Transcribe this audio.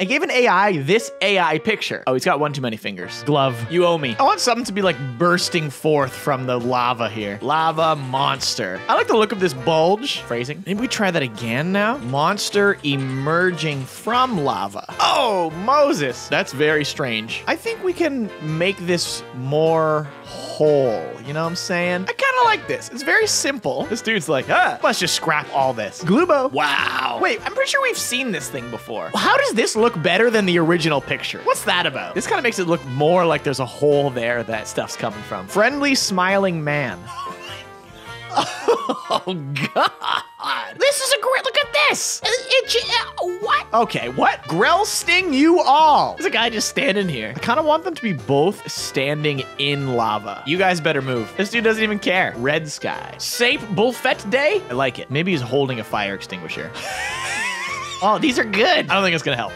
I gave an AI this AI picture. Oh, he's got one too many fingers. Glove. You owe me. I want something to be like bursting forth from the lava here. Lava monster. I like the look of this bulge. Phrasing. Maybe we try that again now? Monster emerging from lava. Oh, Moses. That's very strange. I think we can make this more whole. You know what I'm saying? I kind like this. It's very simple. This dude's like, ah, let's just scrap all this. Glubo. Wow. Wait, I'm pretty sure we've seen this thing before. How does this look better than the original picture? What's that about? This kind of makes it look more like there's a hole there that stuff's coming from. Friendly smiling man. Oh God! This is a great. Look at this. It, it? Okay, what? Grell sting you all. There's a guy just standing here. I kind of want them to be both standing in lava. You guys better move. This dude doesn't even care. Red sky. Sape Bullfet Day. I like it. Maybe he's holding a fire extinguisher. oh, these are good. I don't think it's gonna help.